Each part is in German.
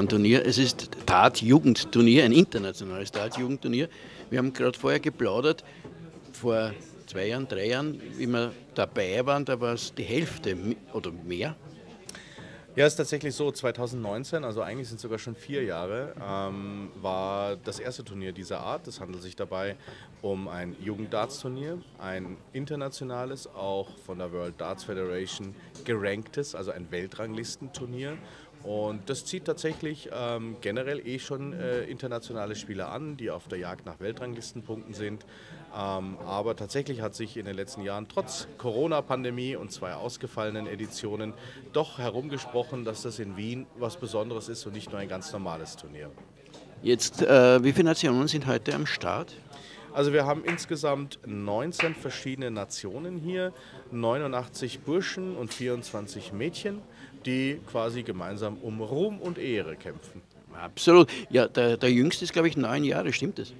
hier bei einem wunderbaren Turnier. Es ist Dart-Jugendturnier, ein internationales Dart-Jugendturnier. Wir haben gerade vorher geplaudert, vor zwei Jahren, drei Jahren, wie wir dabei waren, da war es die Hälfte oder mehr ja, ist tatsächlich so, 2019, also eigentlich sind es sogar schon vier Jahre, ähm, war das erste Turnier dieser Art. Es handelt sich dabei um ein Jugenddarts-Turnier, ein internationales, auch von der World Darts Federation geranktes, also ein Weltranglistenturnier. Und das zieht tatsächlich ähm, generell eh schon äh, internationale Spieler an, die auf der Jagd nach Weltranglistenpunkten sind. Ähm, aber tatsächlich hat sich in den letzten Jahren trotz Corona-Pandemie und zwei ausgefallenen Editionen doch herumgesprochen, dass das in Wien was Besonderes ist und nicht nur ein ganz normales Turnier. Jetzt, äh, wie viele Nationen sind heute am Start? Also wir haben insgesamt 19 verschiedene Nationen hier, 89 Burschen und 24 Mädchen, die quasi gemeinsam um Ruhm und Ehre kämpfen. Absolut. Ja, der, der jüngste ist, glaube ich, neun Jahre, stimmt das?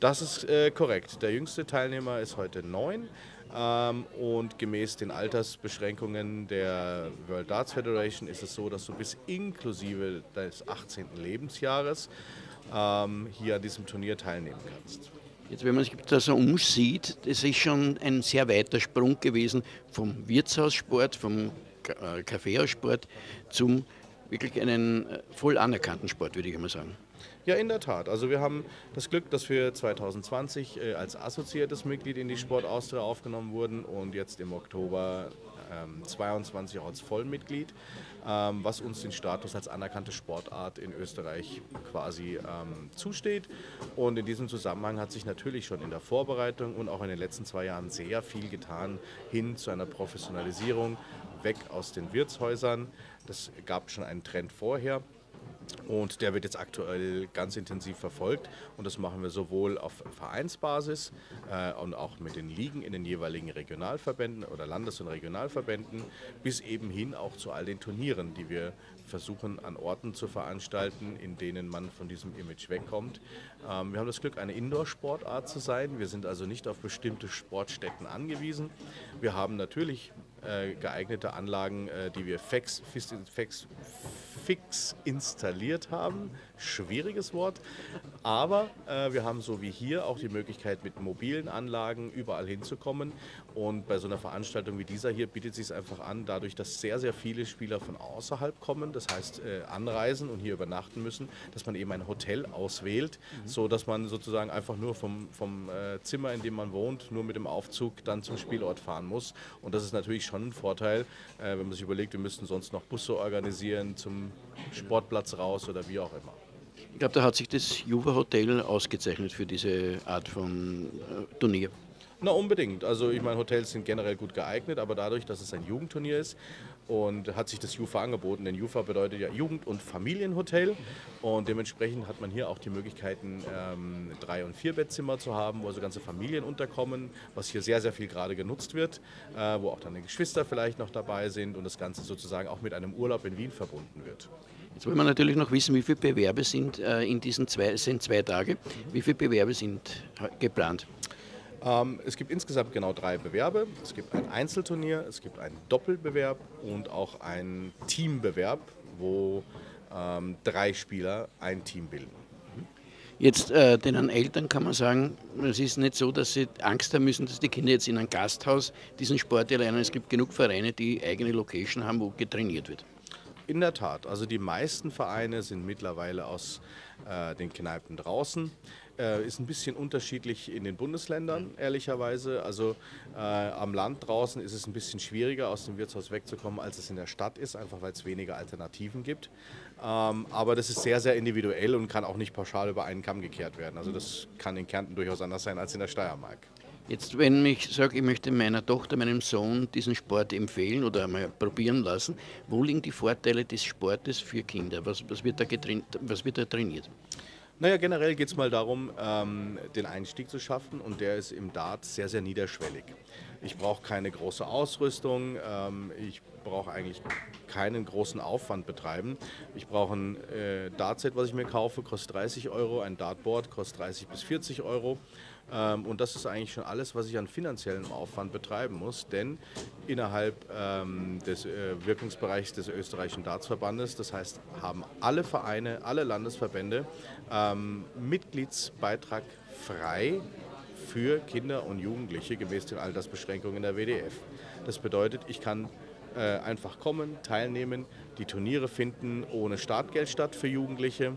Das ist äh, korrekt. Der jüngste Teilnehmer ist heute neun. Ähm, und gemäß den Altersbeschränkungen der World Darts Federation ist es so, dass du bis inklusive des 18. Lebensjahres ähm, hier an diesem Turnier teilnehmen kannst. Jetzt, wenn man sich das so umsieht, das ist schon ein sehr weiter Sprung gewesen vom Wirtshaussport, vom äh, Kaffeehaussport zum wirklich einen äh, voll anerkannten Sport, würde ich einmal sagen. Ja, in der Tat. Also wir haben das Glück, dass wir 2020 äh, als assoziiertes Mitglied in die Sport Austria aufgenommen wurden und jetzt im Oktober ähm, 22 auch als Vollmitglied, ähm, was uns den Status als anerkannte Sportart in Österreich quasi ähm, zusteht. Und in diesem Zusammenhang hat sich natürlich schon in der Vorbereitung und auch in den letzten zwei Jahren sehr viel getan hin zu einer Professionalisierung, weg aus den Wirtshäusern. Das gab schon einen Trend vorher. Und der wird jetzt aktuell ganz intensiv verfolgt. Und das machen wir sowohl auf Vereinsbasis äh, und auch mit den Ligen in den jeweiligen Regionalverbänden oder Landes- und Regionalverbänden, bis eben hin auch zu all den Turnieren, die wir versuchen an Orten zu veranstalten, in denen man von diesem Image wegkommt. Ähm, wir haben das Glück, eine Indoor-Sportart zu sein. Wir sind also nicht auf bestimmte Sportstätten angewiesen. Wir haben natürlich äh, geeignete Anlagen, äh, die wir fix, fix, fix, fix installiert haben. Schwieriges Wort. Aber äh, wir haben so wie hier auch die Möglichkeit, mit mobilen Anlagen überall hinzukommen. Und bei so einer Veranstaltung wie dieser hier bietet es sich einfach an, dadurch, dass sehr, sehr viele Spieler von außerhalb kommen, das heißt äh, anreisen und hier übernachten müssen, dass man eben ein Hotel auswählt, mhm. so dass man sozusagen einfach nur vom, vom äh, Zimmer, in dem man wohnt, nur mit dem Aufzug dann zum Spielort fahren muss. Und das ist natürlich schon ein Vorteil, äh, wenn man sich überlegt, wir müssten sonst noch Busse organisieren zum Sportplatz raus oder wie auch immer. Ich glaube, da hat sich das Juva Hotel ausgezeichnet für diese Art von äh, Turnier. Na unbedingt. Also ich meine, Hotels sind generell gut geeignet, aber dadurch, dass es ein Jugendturnier ist und hat sich das JUFA angeboten, denn JUFA bedeutet ja Jugend- und Familienhotel und dementsprechend hat man hier auch die Möglichkeiten, ähm, drei- und vier Bettzimmer zu haben, wo also ganze Familien unterkommen, was hier sehr, sehr viel gerade genutzt wird, äh, wo auch dann die Geschwister vielleicht noch dabei sind und das Ganze sozusagen auch mit einem Urlaub in Wien verbunden wird. Jetzt wollen wir natürlich noch wissen, wie viele Bewerbe sind äh, in diesen zwei, sind zwei Tage, wie viele Bewerbe sind geplant? Ähm, es gibt insgesamt genau drei Bewerbe. Es gibt ein Einzelturnier, es gibt einen Doppelbewerb und auch einen Teambewerb, wo ähm, drei Spieler ein Team bilden. Jetzt äh, den Eltern kann man sagen, es ist nicht so, dass sie Angst haben müssen, dass die Kinder jetzt in ein Gasthaus diesen Sport erlernen. Es gibt genug Vereine, die eigene Location haben, wo getrainiert wird. In der Tat, also die meisten Vereine sind mittlerweile aus äh, den Kneipen draußen. Äh, ist ein bisschen unterschiedlich in den Bundesländern, ehrlicherweise. Also äh, am Land draußen ist es ein bisschen schwieriger, aus dem Wirtshaus wegzukommen, als es in der Stadt ist, einfach weil es weniger Alternativen gibt. Ähm, aber das ist sehr, sehr individuell und kann auch nicht pauschal über einen Kamm gekehrt werden. Also das kann in Kärnten durchaus anders sein als in der Steiermark. Jetzt, wenn ich sage, ich möchte meiner Tochter, meinem Sohn diesen Sport empfehlen oder einmal probieren lassen, wo liegen die Vorteile des Sportes für Kinder? Was, was, wird, da was wird da trainiert? Naja, generell geht es mal darum, ähm, den Einstieg zu schaffen und der ist im Dart sehr, sehr niederschwellig. Ich brauche keine große Ausrüstung. Ähm, ich brauche eigentlich keinen großen Aufwand betreiben. Ich brauche ein äh, Dartset, was ich mir kaufe, kostet 30 Euro. Ein Dartboard kostet 30 bis 40 Euro. Ähm, und das ist eigentlich schon alles, was ich an finanziellem Aufwand betreiben muss. Denn innerhalb ähm, des äh, Wirkungsbereichs des österreichischen Dartsverbandes, das heißt, haben alle Vereine, alle Landesverbände ähm, Mitgliedsbeitrag frei für Kinder und Jugendliche gemäß den Altersbeschränkungen der WDF. Das bedeutet, ich kann äh, einfach kommen, teilnehmen, die Turniere finden ohne Startgeld statt für Jugendliche,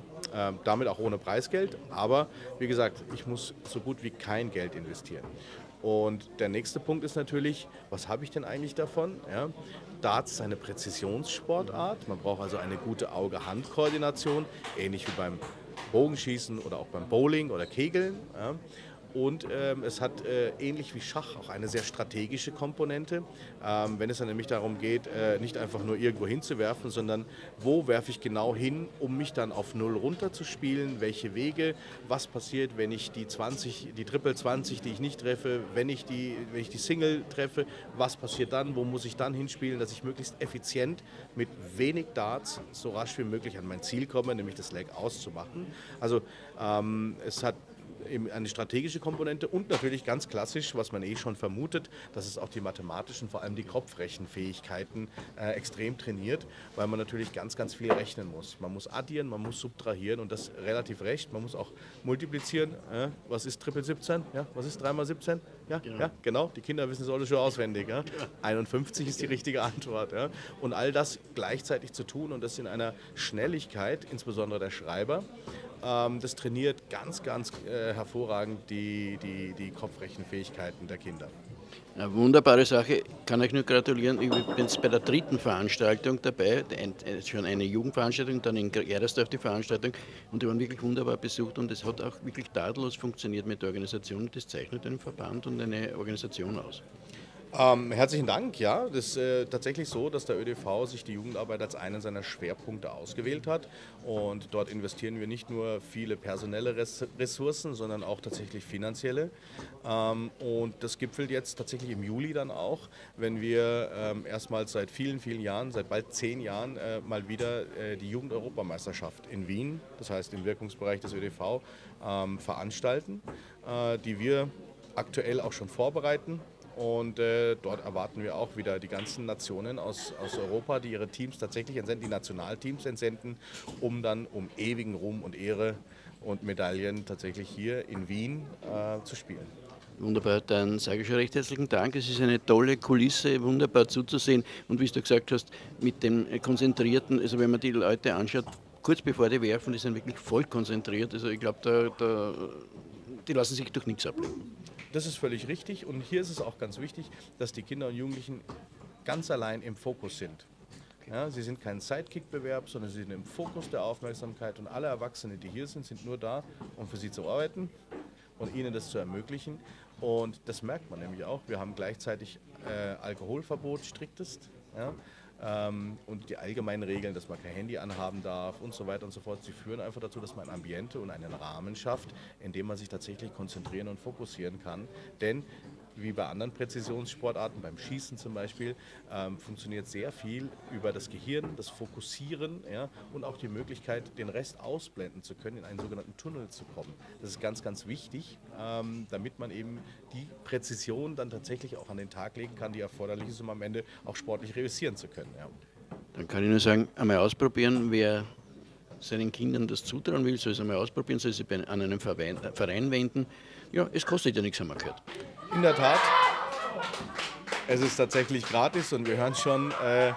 damit auch ohne Preisgeld. Aber wie gesagt, ich muss so gut wie kein Geld investieren. Und der nächste Punkt ist natürlich, was habe ich denn eigentlich davon? Ja, Darts ist eine Präzisionssportart. Man braucht also eine gute Auge-Hand-Koordination, ähnlich wie beim Bogenschießen oder auch beim Bowling oder Kegeln. Ja. Und ähm, es hat äh, ähnlich wie Schach auch eine sehr strategische Komponente, ähm, wenn es dann nämlich darum geht, äh, nicht einfach nur irgendwo hinzuwerfen, sondern wo werfe ich genau hin, um mich dann auf Null runterzuspielen, welche Wege, was passiert, wenn ich die 20, die Triple 20, die ich nicht treffe, wenn ich die, wenn ich die Single treffe, was passiert dann, wo muss ich dann hinspielen, dass ich möglichst effizient mit wenig Darts so rasch wie möglich an mein Ziel komme, nämlich das Leg auszumachen. Also ähm, es hat eine strategische Komponente und natürlich ganz klassisch, was man eh schon vermutet, dass es auch die mathematischen, vor allem die Kopfrechenfähigkeiten äh, extrem trainiert, weil man natürlich ganz, ganz viel rechnen muss. Man muss addieren, man muss subtrahieren und das relativ recht. Man muss auch multiplizieren. Äh, was ist Triple 17? Ja, was ist 3 mal 17? Ja, genau. ja, genau. Die Kinder wissen es alle schon auswendig. Ja. 51 ist die richtige Antwort. Ja. Und all das gleichzeitig zu tun und das in einer Schnelligkeit, insbesondere der Schreiber, das trainiert ganz, ganz äh, hervorragend die, die, die Kopfrechenfähigkeiten der Kinder. Eine wunderbare Sache, kann euch nur gratulieren. Ich bin jetzt bei der dritten Veranstaltung dabei, schon eine Jugendveranstaltung, dann in Gerersdorf die Veranstaltung und die waren wirklich wunderbar besucht und es hat auch wirklich tadellos funktioniert mit der Organisation. Das zeichnet einen Verband und eine Organisation aus. Ähm, herzlichen Dank. Ja, das ist äh, tatsächlich so, dass der ÖDV sich die Jugendarbeit als einen seiner Schwerpunkte ausgewählt hat. Und dort investieren wir nicht nur viele personelle Ressourcen, sondern auch tatsächlich finanzielle. Ähm, und das gipfelt jetzt tatsächlich im Juli dann auch, wenn wir ähm, erstmals seit vielen, vielen Jahren, seit bald zehn Jahren, äh, mal wieder äh, die Jugendeuropameisterschaft in Wien, das heißt im Wirkungsbereich des ÖDV, ähm, veranstalten, äh, die wir aktuell auch schon vorbereiten. Und äh, dort erwarten wir auch wieder die ganzen Nationen aus, aus Europa, die ihre Teams tatsächlich entsenden, die Nationalteams entsenden, um dann um ewigen Ruhm und Ehre und Medaillen tatsächlich hier in Wien äh, zu spielen. Wunderbar, dann sage ich schon recht herzlichen Dank. Es ist eine tolle Kulisse, wunderbar zuzusehen. Und wie du gesagt hast, mit dem konzentrierten, also wenn man die Leute anschaut, kurz bevor die werfen, die sind wirklich voll konzentriert. Also ich glaube, da, da, die lassen sich durch nichts ablenken. Das ist völlig richtig und hier ist es auch ganz wichtig, dass die Kinder und Jugendlichen ganz allein im Fokus sind. Ja, sie sind kein Sidekick-Bewerb, sondern sie sind im Fokus der Aufmerksamkeit und alle Erwachsenen, die hier sind, sind nur da, um für sie zu arbeiten und ihnen das zu ermöglichen. Und das merkt man nämlich auch. Wir haben gleichzeitig äh, Alkoholverbot striktest. Ja? Ähm, und die allgemeinen Regeln, dass man kein Handy anhaben darf und so weiter und so fort, sie führen einfach dazu, dass man ein Ambiente und einen Rahmen schafft, in dem man sich tatsächlich konzentrieren und fokussieren kann. Denn wie bei anderen Präzisionssportarten, beim Schießen zum Beispiel, ähm, funktioniert sehr viel über das Gehirn, das Fokussieren ja, und auch die Möglichkeit, den Rest ausblenden zu können, in einen sogenannten Tunnel zu kommen. Das ist ganz, ganz wichtig, ähm, damit man eben die Präzision dann tatsächlich auch an den Tag legen kann, die erforderlich ist, um am Ende auch sportlich realisieren zu können. Ja. Dann kann ich nur sagen, einmal ausprobieren, wer seinen Kindern das zutrauen will, soll es einmal ausprobieren, soll sich an einen Verein, Verein wenden. Ja, es kostet ja nichts, haben wir gehört. In der Tat. Es ist tatsächlich gratis und wir hören schon äh,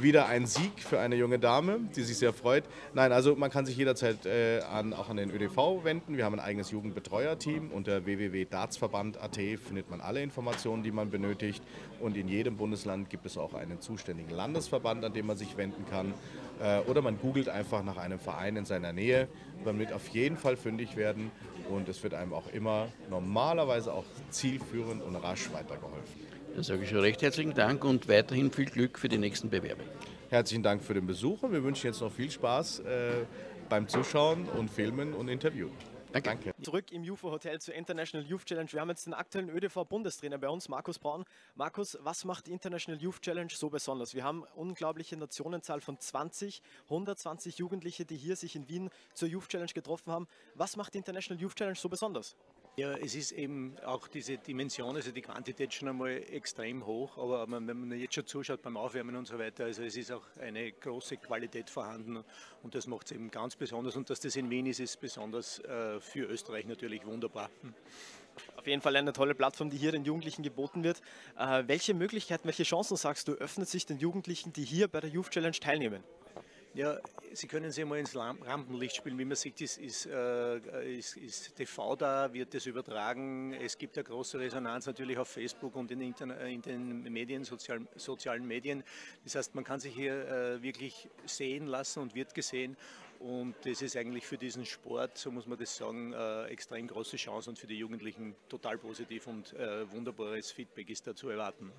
wieder ein Sieg für eine junge Dame, die sich sehr freut. Nein, also man kann sich jederzeit äh, an, auch an den ÖDV wenden. Wir haben ein eigenes Jugendbetreuerteam. Unter www.dartsverband.at findet man alle Informationen, die man benötigt. Und in jedem Bundesland gibt es auch einen zuständigen Landesverband, an den man sich wenden kann. Äh, oder man googelt einfach nach einem Verein in seiner Nähe. Man wird auf jeden Fall fündig werden und es wird einem auch immer normalerweise auch zielführend und rasch weitergeholfen. Dann sage ich schon recht herzlichen Dank und weiterhin viel Glück für die nächsten Bewerbe. Herzlichen Dank für den Besuch und wir wünschen jetzt noch viel Spaß äh, beim Zuschauen und Filmen und Interviewen. Danke. Danke. Zurück im UFO Hotel zur International Youth Challenge. Wir haben jetzt den aktuellen ÖDV-Bundestrainer bei uns, Markus Braun. Markus, was macht die International Youth Challenge so besonders? Wir haben unglaubliche Nationenzahl von 20, 120 Jugendliche, die hier sich in Wien zur Youth Challenge getroffen haben. Was macht die International Youth Challenge so besonders? Ja, es ist eben auch diese Dimension, also die Quantität schon einmal extrem hoch, aber wenn man jetzt schon zuschaut beim Aufwärmen und so weiter, also es ist auch eine große Qualität vorhanden und das macht es eben ganz besonders und dass das in Wien ist, ist besonders äh, für Österreich natürlich wunderbar. Hm. Auf jeden Fall eine tolle Plattform, die hier den Jugendlichen geboten wird. Äh, welche Möglichkeiten, welche Chancen sagst du, öffnet sich den Jugendlichen, die hier bei der Youth Challenge teilnehmen? Ja, Sie können sie mal ins Rampenlicht spielen. Wie man sieht, ist, ist, äh, ist, ist, TV da, wird das übertragen. Es gibt eine große Resonanz natürlich auf Facebook und in, äh, in den Medien, sozial, sozialen Medien. Das heißt, man kann sich hier äh, wirklich sehen lassen und wird gesehen. Und das ist eigentlich für diesen Sport, so muss man das sagen, äh, extrem große Chance und für die Jugendlichen total positiv und äh, wunderbares Feedback ist da zu erwarten.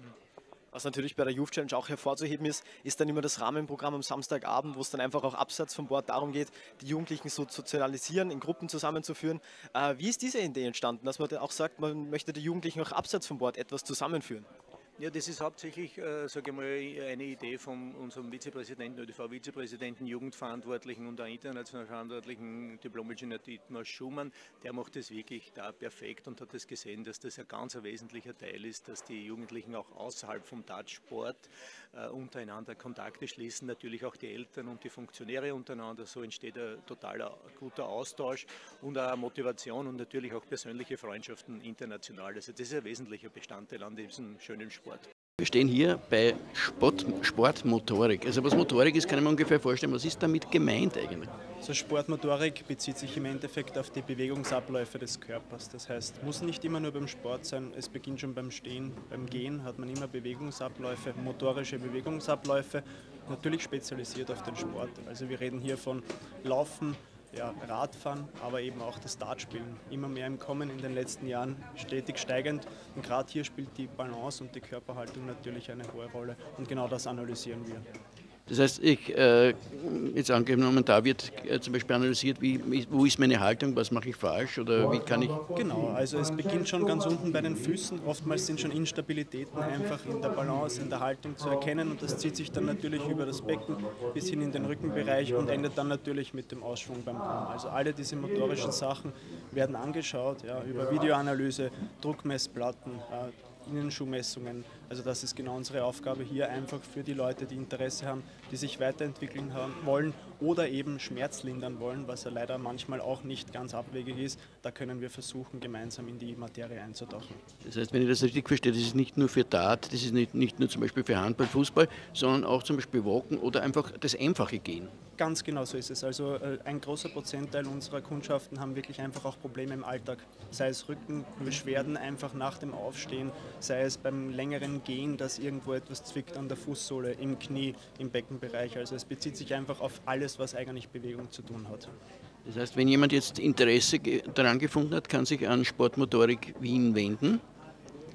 Was natürlich bei der Youth Challenge auch hervorzuheben ist, ist dann immer das Rahmenprogramm am Samstagabend, wo es dann einfach auch abseits vom Bord darum geht, die Jugendlichen so zu sozialisieren, in Gruppen zusammenzuführen. Äh, wie ist diese Idee entstanden, dass man auch sagt, man möchte die Jugendlichen auch abseits vom Bord etwas zusammenführen? Ja, das ist hauptsächlich, äh, sage ich mal, eine Idee von unserem Vizepräsidenten, ÖDV-Vizepräsidenten, Jugendverantwortlichen und auch international Verantwortlichen, Diplom-Ingenieur Dietmar Schumann. Der macht das wirklich da perfekt und hat das gesehen, dass das ein ganz wesentlicher Teil ist, dass die Jugendlichen auch außerhalb vom Dartsport äh, untereinander Kontakte schließen, natürlich auch die Eltern und die Funktionäre untereinander. So entsteht ein totaler guter Austausch und auch Motivation und natürlich auch persönliche Freundschaften international. Also das ist ein wesentlicher Bestandteil an diesem schönen Sport. Sport. Wir stehen hier bei Sport, Sportmotorik. Also was Motorik ist, kann ich mir ungefähr vorstellen. Was ist damit gemeint eigentlich? Also Sportmotorik bezieht sich im Endeffekt auf die Bewegungsabläufe des Körpers. Das heißt, muss nicht immer nur beim Sport sein, es beginnt schon beim Stehen, beim Gehen hat man immer Bewegungsabläufe, motorische Bewegungsabläufe, natürlich spezialisiert auf den Sport. Also wir reden hier von Laufen, ja, Radfahren, aber eben auch das Dartspielen. Immer mehr im Kommen in den letzten Jahren, stetig steigend. Und gerade hier spielt die Balance und die Körperhaltung natürlich eine hohe Rolle. Und genau das analysieren wir. Das heißt, ich, äh, jetzt angenommen, da wird äh, zum Beispiel analysiert, wie, wo ist meine Haltung, was mache ich falsch oder wie kann ich. Genau, also es beginnt schon ganz unten bei den Füßen. Oftmals sind schon Instabilitäten einfach in der Balance, in der Haltung zu erkennen und das zieht sich dann natürlich über das Becken bis hin in den Rückenbereich und endet dann natürlich mit dem Ausschwung beim Kommen. Also alle diese motorischen Sachen werden angeschaut ja, über Videoanalyse, Druckmessplatten. Äh, Innenschuhmessungen. Also das ist genau unsere Aufgabe hier einfach für die Leute, die Interesse haben, die sich weiterentwickeln haben, wollen oder eben Schmerz lindern wollen, was ja leider manchmal auch nicht ganz abwegig ist. Da können wir versuchen, gemeinsam in die Materie einzutauchen. Das heißt, wenn ich das richtig verstehe, das ist nicht nur für Dart, das ist nicht, nicht nur zum Beispiel für Handball, Fußball, sondern auch zum Beispiel Walken oder einfach das einfache Gehen. Ganz genau so ist es. Also äh, ein großer Prozentteil unserer Kundschaften haben wirklich einfach auch Probleme im Alltag. Sei es Rückenbeschwerden einfach nach dem Aufstehen, sei es beim längeren Gehen, dass irgendwo etwas zwickt an der Fußsohle, im Knie, im Beckenbereich. Also es bezieht sich einfach auf alles, was eigentlich Bewegung zu tun hat. Das heißt, wenn jemand jetzt Interesse daran gefunden hat, kann sich an Sportmotorik Wien wenden.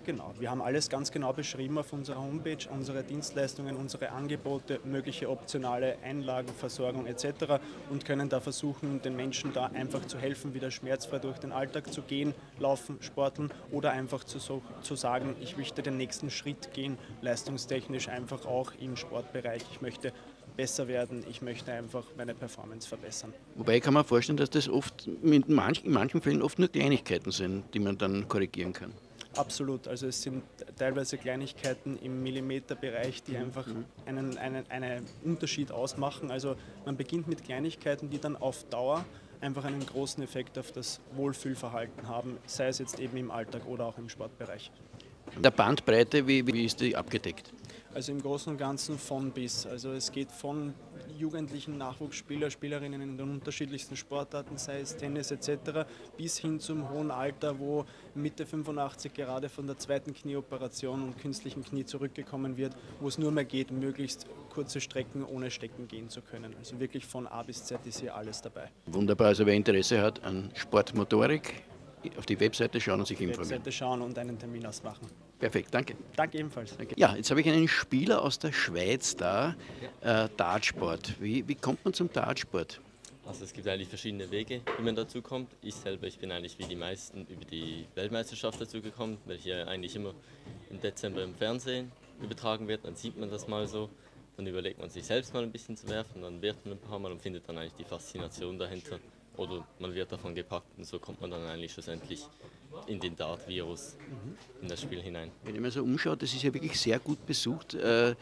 Genau, wir haben alles ganz genau beschrieben auf unserer Homepage, unsere Dienstleistungen, unsere Angebote, mögliche optionale Einlagen, Versorgung etc. und können da versuchen, den Menschen da einfach zu helfen, wieder schmerzfrei durch den Alltag zu gehen, laufen, sporteln oder einfach zu, so, zu sagen, ich möchte den nächsten Schritt gehen, leistungstechnisch einfach auch im Sportbereich. Ich möchte besser werden, ich möchte einfach meine Performance verbessern. Wobei kann man vorstellen, dass das oft in manchen Fällen oft nur Kleinigkeiten sind, die man dann korrigieren kann. Absolut. Also es sind teilweise Kleinigkeiten im Millimeterbereich, die mhm. einfach mhm. einen, einen, einen Unterschied ausmachen. Also man beginnt mit Kleinigkeiten, die dann auf Dauer einfach einen großen Effekt auf das Wohlfühlverhalten haben, sei es jetzt eben im Alltag oder auch im Sportbereich. Der Bandbreite, wie, wie ist die abgedeckt? Also im Großen und Ganzen von bis. Also es geht von jugendlichen Nachwuchsspieler, Spielerinnen in den unterschiedlichsten Sportarten, sei es Tennis etc., bis hin zum hohen Alter, wo Mitte 85 gerade von der zweiten Knieoperation und künstlichen Knie zurückgekommen wird, wo es nur mehr geht, möglichst kurze Strecken ohne Stecken gehen zu können. Also wirklich von A bis Z ist hier alles dabei. Wunderbar, also wer Interesse hat an Sportmotorik, auf die Webseite schauen und sich informieren. Webseite schauen und einen Termin ausmachen. Perfekt, danke. Danke ebenfalls. Danke. Ja, jetzt habe ich einen Spieler aus der Schweiz da, äh, Dartsport. Wie, wie kommt man zum Dartsport? Also es gibt eigentlich verschiedene Wege, wie man dazu kommt. Ich selber, ich bin eigentlich wie die meisten über die Weltmeisterschaft dazu gekommen, welche eigentlich immer im Dezember im Fernsehen übertragen wird. Dann sieht man das mal so, dann überlegt man sich selbst mal ein bisschen zu werfen, dann wirft man ein paar Mal und findet dann eigentlich die Faszination dahinter. Oder man wird davon gepackt und so kommt man dann eigentlich schlussendlich in den Dart-Virus in das Spiel hinein. Wenn ich mir so umschaue, das ist ja wirklich sehr gut besucht. Äh,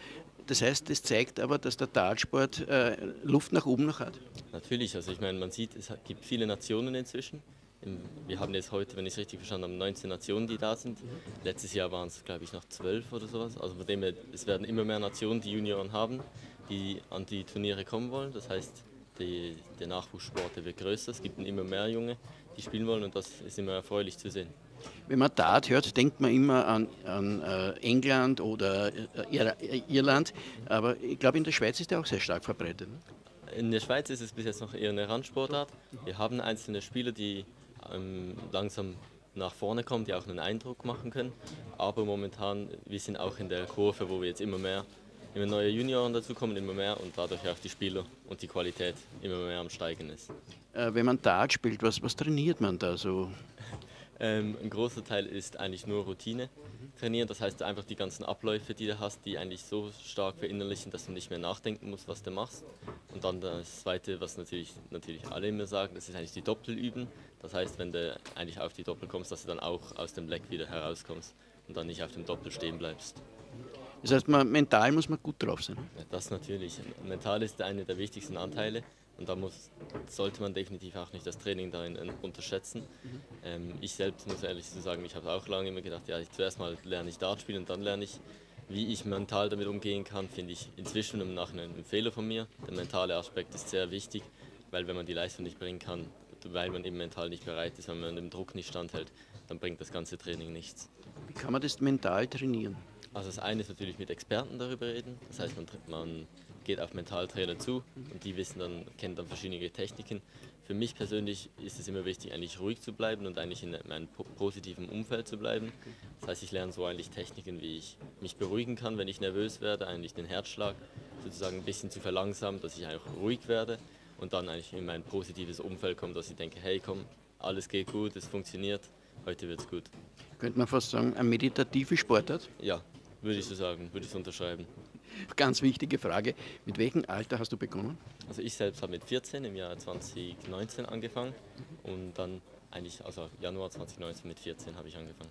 das heißt, das zeigt aber, dass der Dartsport äh, Luft nach oben noch hat. Natürlich, also ich meine, man sieht, es gibt viele Nationen inzwischen. Wir haben jetzt heute, wenn ich es richtig verstanden habe, 19 Nationen, die da sind. Letztes Jahr waren es, glaube ich, noch 12 oder sowas. Also von dem her, es werden immer mehr Nationen, die Junioren haben, die an die Turniere kommen wollen. Das heißt, die, der Nachwuchssport wird größer. Es gibt immer mehr Junge, die spielen wollen und das ist immer erfreulich zu sehen. Wenn man Dart hört, denkt man immer an, an äh, England oder äh, Irland, aber ich glaube, in der Schweiz ist der auch sehr stark verbreitet. Ne? In der Schweiz ist es bis jetzt noch eher eine Randsportart. Wir haben einzelne Spieler, die ähm, langsam nach vorne kommen, die auch einen Eindruck machen können. Aber momentan, wir sind auch in der Kurve, wo wir jetzt immer mehr, immer neue Junioren dazu kommen, immer mehr und dadurch auch die Spieler und die Qualität immer mehr am Steigen ist. Äh, wenn man Dart spielt, was, was trainiert man da so? Ähm, ein großer Teil ist eigentlich nur Routine trainieren. Das heißt einfach die ganzen Abläufe, die du hast, die eigentlich so stark verinnerlichen, dass du nicht mehr nachdenken musst, was du machst. Und dann das Zweite, was natürlich, natürlich alle immer sagen, das ist eigentlich die Doppelüben. Das heißt, wenn du eigentlich auf die Doppel kommst, dass du dann auch aus dem Black wieder herauskommst und dann nicht auf dem Doppel stehen bleibst. Das heißt, man, mental muss man gut drauf sein. Ja, das natürlich. Mental ist einer der wichtigsten Anteile. Und da muss, sollte man definitiv auch nicht das Training darin unterschätzen. Mhm. Ähm, ich selbst muss ehrlich sagen, ich habe auch lange immer gedacht, ja, ich, zuerst mal lerne ich Dart spielen und dann lerne ich, wie ich mental damit umgehen kann, finde ich inzwischen im Nachhinein ein Fehler von mir. Der mentale Aspekt ist sehr wichtig, weil wenn man die Leistung nicht bringen kann, weil man eben mental nicht bereit ist, wenn man dem Druck nicht standhält, dann bringt das ganze Training nichts. Wie kann man das mental trainieren? Also das eine ist natürlich mit Experten darüber reden. Das heißt, man, man geht auf Mentaltrainer zu und die wissen dann, kennen dann verschiedene Techniken. Für mich persönlich ist es immer wichtig, eigentlich ruhig zu bleiben und eigentlich in einem positiven Umfeld zu bleiben. Das heißt, ich lerne so eigentlich Techniken, wie ich mich beruhigen kann, wenn ich nervös werde, eigentlich den Herzschlag sozusagen ein bisschen zu verlangsamen, dass ich einfach ruhig werde und dann eigentlich in mein positives Umfeld komme, dass ich denke, hey komm, alles geht gut, es funktioniert, heute wird es gut. Könnte man fast sagen, ein meditativer Sportart? Ja, würde ich so sagen, würde ich so unterschreiben. Ganz wichtige Frage. Mit welchem Alter hast du begonnen? Also ich selbst habe mit 14 im Jahr 2019 angefangen und dann eigentlich, also Januar 2019 mit 14 habe ich angefangen.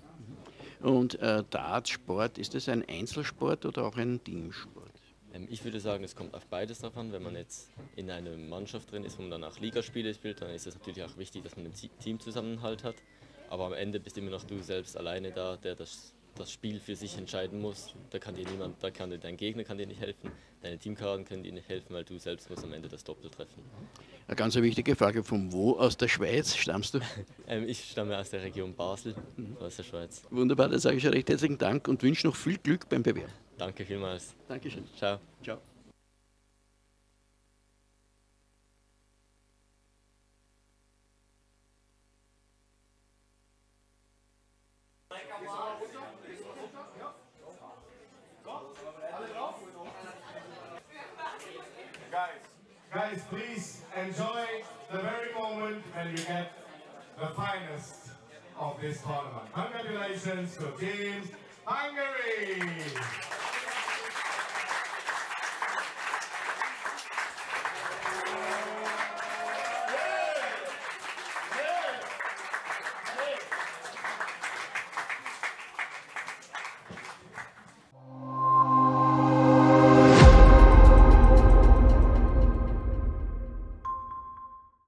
Und äh, Dartsport, ist das ein Einzelsport oder auch ein Teamsport? Ähm, ich würde sagen, es kommt auf beides drauf an. Wenn man jetzt in einer Mannschaft drin ist, wo man dann auch Ligaspiele spielt, dann ist es natürlich auch wichtig, dass man einen Teamzusammenhalt hat. Aber am Ende bist immer noch du selbst alleine da, der das das Spiel für sich entscheiden muss. Da kann dir niemand, da kann dir dein Gegner kann dir nicht helfen, deine Teamkarten können dir nicht helfen, weil du selbst musst am Ende das Doppel treffen. Eine ganz wichtige Frage, von wo aus der Schweiz stammst du? ähm, ich stamme aus der Region Basel, mhm. aus der Schweiz. Wunderbar, dann sage ich recht herzlichen Dank und wünsche noch viel Glück beim Bewerben. Danke vielmals. Dankeschön. Ciao. Ciao. Guys, please enjoy the very moment when you get the finest of this tournament. Congratulations to Team Hungary!